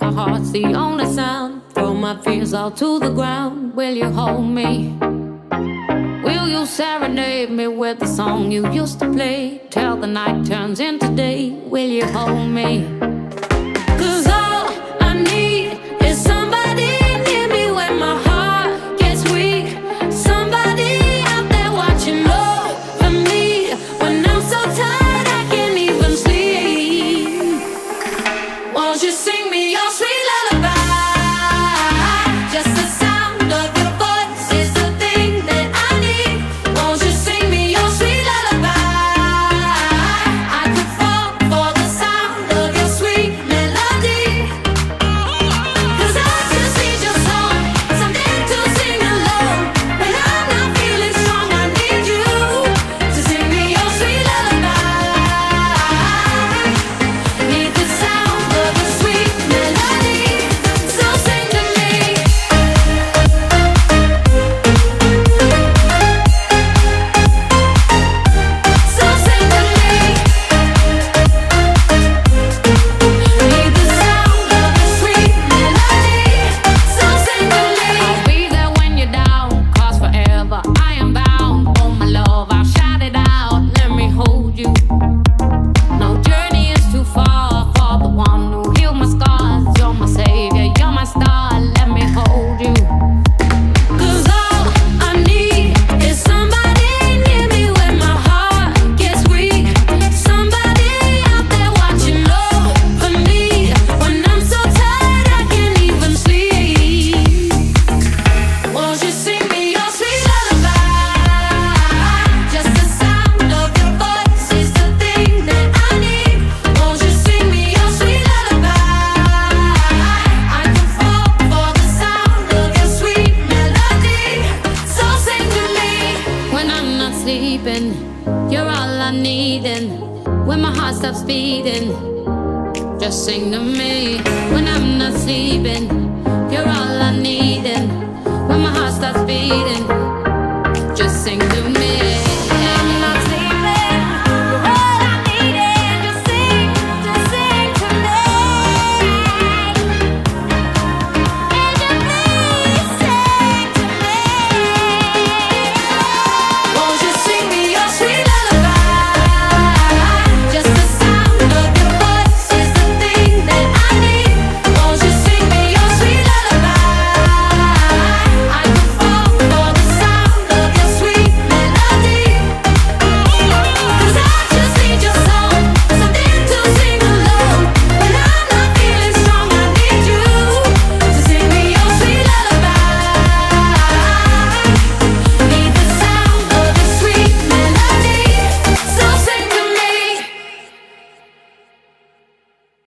heart's the only sound. Throw my fears all to the ground. Will you hold me? Will you serenade me with the song you used to play? Till the night turns into day. Will you hold me? 'Cause all I need is somebody near me? sleeping. You're all I need, and when my heart stops beating, just sing to me. When I'm not sleeping,